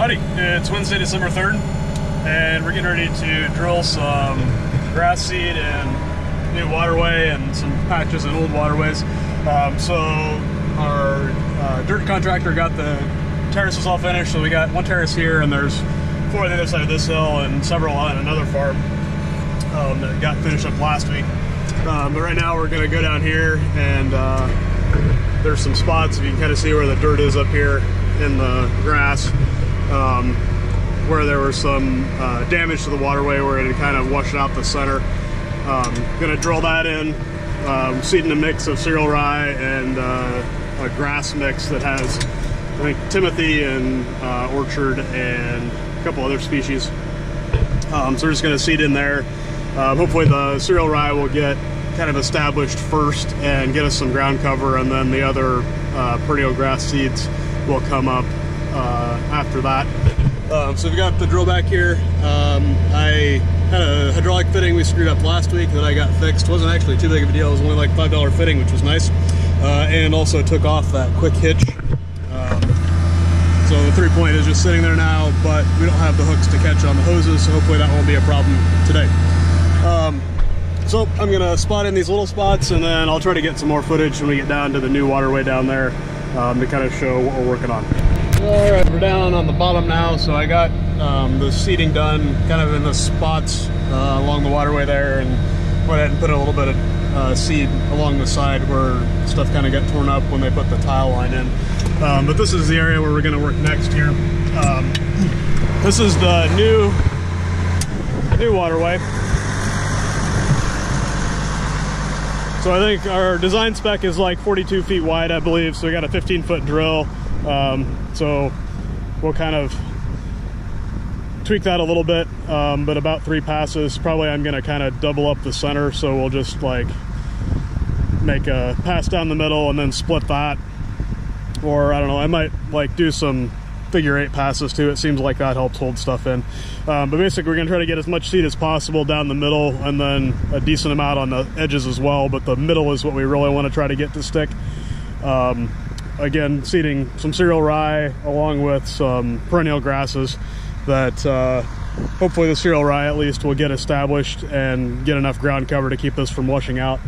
Howdy, it's Wednesday, December 3rd, and we're getting ready to drill some grass seed and new waterway and some patches in old waterways. Um, so our uh, dirt contractor got the terraces all finished, so we got one terrace here and there's four on the other side of this hill and several on another farm um, that got finished up last week. Um, but right now we're gonna go down here and uh, there's some spots, if you can kind of see where the dirt is up here in the grass um, where there was some uh, damage to the waterway where it kind of washed out the center. Um, gonna drill that in, um, seeding a mix of cereal rye and uh, a grass mix that has, I think, Timothy and uh, orchard and a couple other species. Um, so we're just gonna seed in there. Um, hopefully the cereal rye will get kind of established first and get us some ground cover and then the other uh, perennial grass seeds will come up after that. Um, so we've got the drill back here. Um, I had a hydraulic fitting we screwed up last week that I got fixed. Wasn't actually too big of a deal. It was only like $5 fitting, which was nice. Uh, and also took off that quick hitch. Um, so the three point is just sitting there now, but we don't have the hooks to catch on the hoses, so hopefully that won't be a problem today. Um, so I'm gonna spot in these little spots and then I'll try to get some more footage when we get down to the new waterway down there um, to kind of show what we're working on. All right, we're down on the bottom now, so I got um, the seeding done kind of in the spots uh, along the waterway there and went ahead and put a little bit of uh, seed along the side where stuff kind of got torn up when they put the tile line in. Um, but this is the area where we're gonna work next here. Um, this is the new, new waterway. So I think our design spec is like 42 feet wide, I believe. So we got a 15 foot drill. Um, so we'll kind of tweak that a little bit, um, but about three passes. Probably I'm gonna kind of double up the center. So we'll just like make a pass down the middle and then split that. Or I don't know, I might like do some figure eight passes too. It seems like that helps hold stuff in. Um, but basically, we're going to try to get as much seed as possible down the middle and then a decent amount on the edges as well. But the middle is what we really want to try to get to stick. Um, again, seeding some cereal rye along with some perennial grasses that uh, hopefully the cereal rye at least will get established and get enough ground cover to keep this from washing out.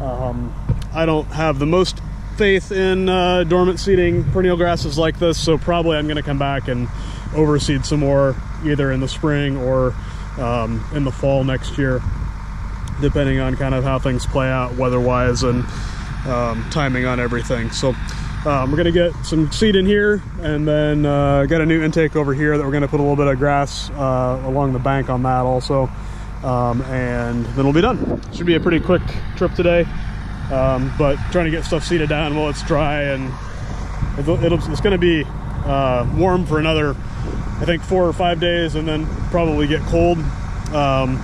Um, I don't have the most faith in uh, dormant seeding perennial grasses like this, so probably I'm going to come back and overseed some more either in the spring or um, in the fall next year, depending on kind of how things play out weather-wise and um, timing on everything. So um, we're going to get some seed in here and then uh, got a new intake over here that we're going to put a little bit of grass uh, along the bank on that also. Um, and then we'll be done. Should be a pretty quick trip today. Um, but trying to get stuff seeded down while it's dry and it'll, it'll, it's going to be uh, warm for another I think four or five days and then probably get cold um,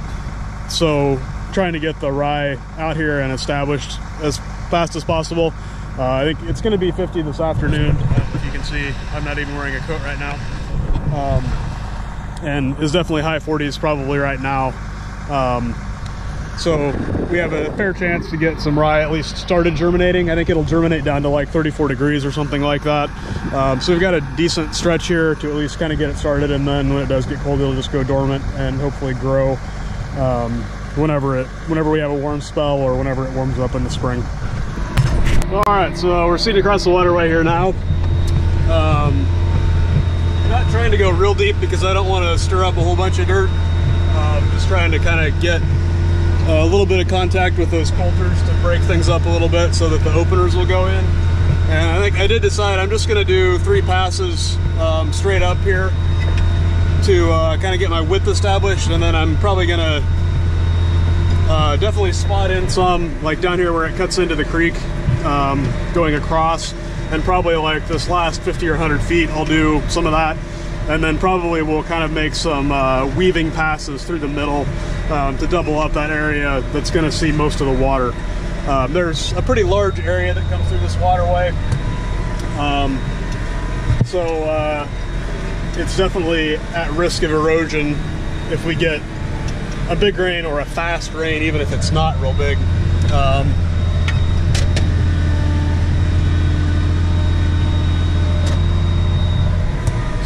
so trying to get the rye out here and established as fast as possible I think it's going to be 50 this afternoon if you can see I'm not even wearing a coat right now um, and is definitely high 40s probably right now um, so we have a fair chance to get some rye at least started germinating. I think it'll germinate down to like 34 degrees or something like that. Um, so we've got a decent stretch here to at least kind of get it started. And then when it does get cold, it'll just go dormant and hopefully grow um, whenever it, whenever we have a warm spell or whenever it warms up in the spring. All right, so we're sitting across the waterway here now. Um, not trying to go real deep because I don't want to stir up a whole bunch of dirt. Um, just trying to kind of get a little bit of contact with those coulters to break things up a little bit so that the openers will go in. And I think I did decide I'm just gonna do three passes um, straight up here to uh, kind of get my width established and then I'm probably gonna uh, definitely spot in some like down here where it cuts into the creek um, going across and probably like this last 50 or 100 feet I'll do some of that and then probably we'll kind of make some uh, weaving passes through the middle um, to double up that area that's going to see most of the water. Um, there's a pretty large area that comes through this waterway. Um, so uh, it's definitely at risk of erosion if we get a big rain or a fast rain, even if it's not real big.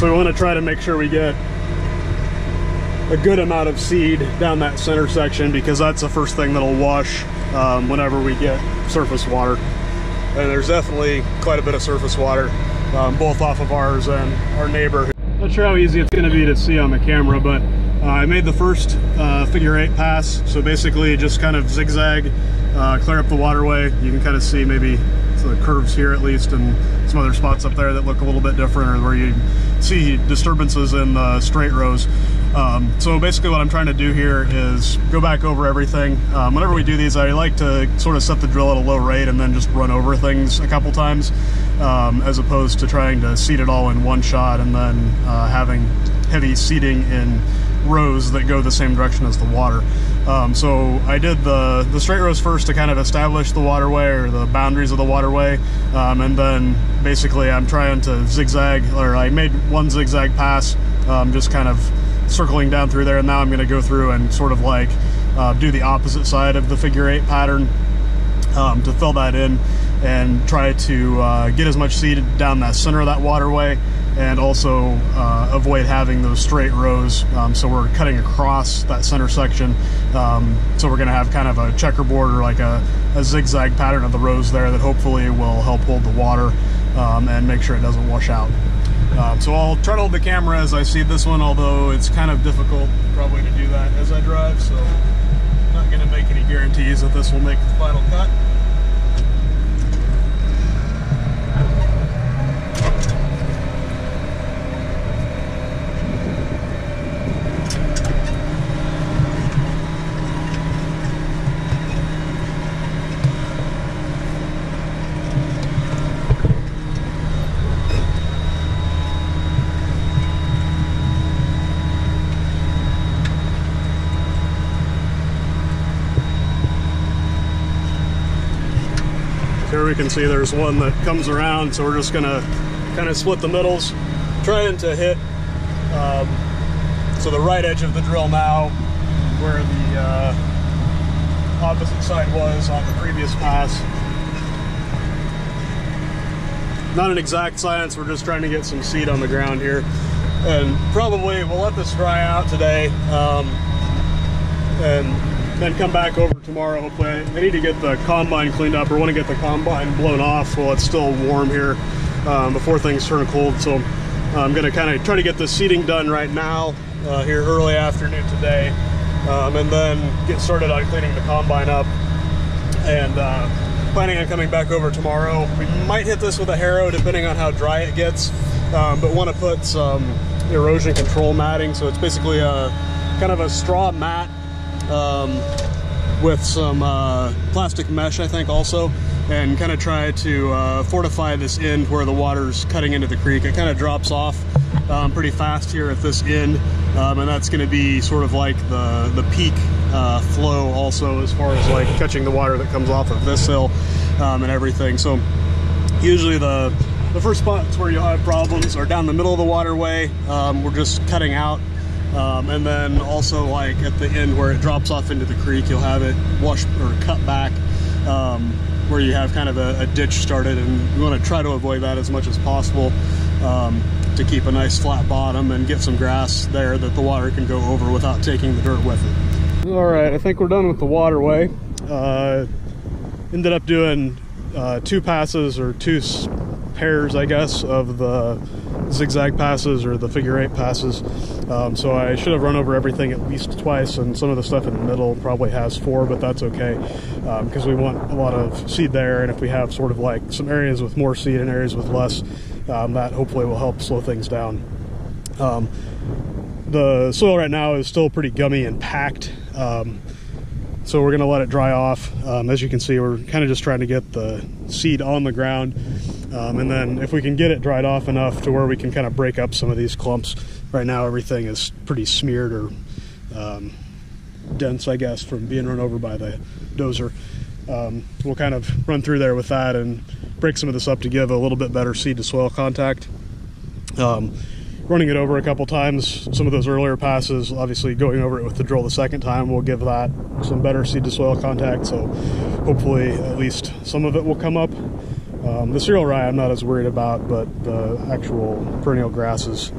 So we want to try to make sure we get a good amount of seed down that center section because that's the first thing that'll wash um, whenever we get surface water. And there's definitely quite a bit of surface water, um, both off of ours and our neighbor. Not sure how easy it's going to be to see on the camera, but uh, I made the first uh, figure eight pass. So basically just kind of zigzag, uh, clear up the waterway. You can kind of see maybe the curves here at least and some other spots up there that look a little bit different or where you see disturbances in the straight rows. Um, so basically what I'm trying to do here is go back over everything. Um, whenever we do these, I like to sort of set the drill at a low rate and then just run over things a couple times, um, as opposed to trying to seed it all in one shot and then uh, having heavy seeding in rows that go the same direction as the water. Um, so I did the, the straight rows first to kind of establish the waterway or the boundaries of the waterway. Um, and then basically I'm trying to zigzag, or I made one zigzag pass, um, just kind of circling down through there and now I'm going to go through and sort of like uh, do the opposite side of the figure eight pattern um, to fill that in and try to uh, get as much seed down that center of that waterway and also uh, avoid having those straight rows. Um, so we're cutting across that center section. Um, so we're going to have kind of a checkerboard or like a, a, zigzag pattern of the rows there that hopefully will help hold the water um, and make sure it doesn't wash out. Um, so I'll try to hold the camera as I see this one, although it's kind of difficult probably to do that as I drive, so I'm not going to make any guarantees that this will make the final cut. Here we can see there's one that comes around, so we're just gonna kind of split the middles, trying to hit um, so the right edge of the drill now, where the uh, opposite side was on the previous pass. Not an exact science, we're just trying to get some seed on the ground here. And probably we'll let this dry out today. Um, and then come back over tomorrow. Hopefully, I need to get the combine cleaned up or want to get the combine blown off while it's still warm here um, before things turn cold. So I'm going to kind of try to get the seeding done right now uh, here early afternoon today, um, and then get started on cleaning the combine up. And uh, planning on coming back over tomorrow. We might hit this with a harrow depending on how dry it gets, um, but want to put some erosion control matting. So it's basically a kind of a straw mat um, with some uh, plastic mesh, I think, also, and kind of try to uh, fortify this end where the water's cutting into the creek. It kind of drops off um, pretty fast here at this end, um, and that's going to be sort of like the, the peak uh, flow also as far as like catching the water that comes off of this hill um, and everything. So usually the the first spots where you'll have problems are down the middle of the waterway. Um, we're just cutting out um, and then also like at the end where it drops off into the creek, you'll have it washed or cut back um, where you have kind of a, a, ditch started and we want to try to avoid that as much as possible um, to keep a nice flat bottom and get some grass there that the water can go over without taking the dirt with it. All right, I think we're done with the waterway. Uh, ended up doing uh, two passes or two pairs, I guess, of the zigzag passes or the figure eight passes. Um, so I should have run over everything at least twice, and some of the stuff in the middle probably has four, but that's okay because um, we want a lot of seed there. And if we have sort of like some areas with more seed and areas with less, um, that hopefully will help slow things down. Um, the soil right now is still pretty gummy and packed. Um, so we're going to let it dry off. Um, as you can see, we're kind of just trying to get the seed on the ground. Um, and then if we can get it dried off enough to where we can kind of break up some of these clumps. Right now everything is pretty smeared or um, dense, I guess, from being run over by the dozer. Um, we'll kind of run through there with that and break some of this up to give a little bit better seed to soil contact. Um, running it over a couple times, some of those earlier passes, obviously going over it with the drill the second time will give that some better seed to soil contact. So hopefully at least some of it will come up. Um, the cereal rye I'm not as worried about, but the actual perennial grasses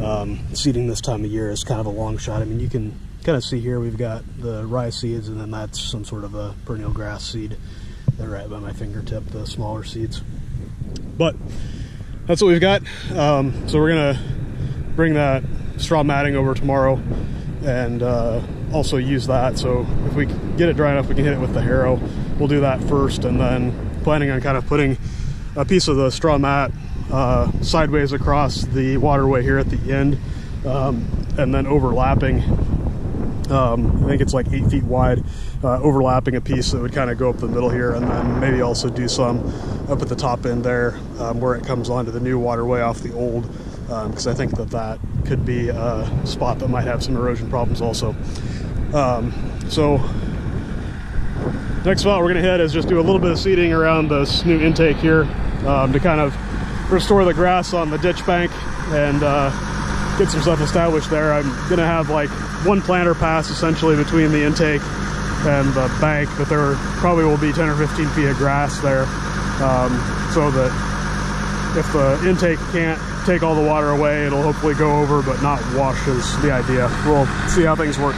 um, seeding this time of year is kind of a long shot. I mean, you can kind of see here we've got the rye seeds, and then that's some sort of a perennial grass seed. They're right by my fingertip, the smaller seeds. But that's what we've got. Um, so we're gonna bring that straw matting over tomorrow and uh, also use that. So if we get it dry enough, we can hit it with the harrow. We'll do that first and then planning on kind of putting a piece of the straw mat uh, sideways across the waterway here at the end um, and then overlapping um, I think it's like eight feet wide, uh, overlapping a piece that would kind of go up the middle here, and then maybe also do some up at the top end there um, where it comes onto the new waterway off the old, because um, I think that that could be a spot that might have some erosion problems also. Um, so next spot we're going to hit is just do a little bit of seeding around this new intake here um, to kind of restore the grass on the ditch bank and uh, get some stuff established there. I'm going to have like one planter pass essentially between the intake and the bank, but there probably will be 10 or 15 feet of grass there um, so that if the intake can't take all the water away, it'll hopefully go over but not wash is the idea. We'll see how things work.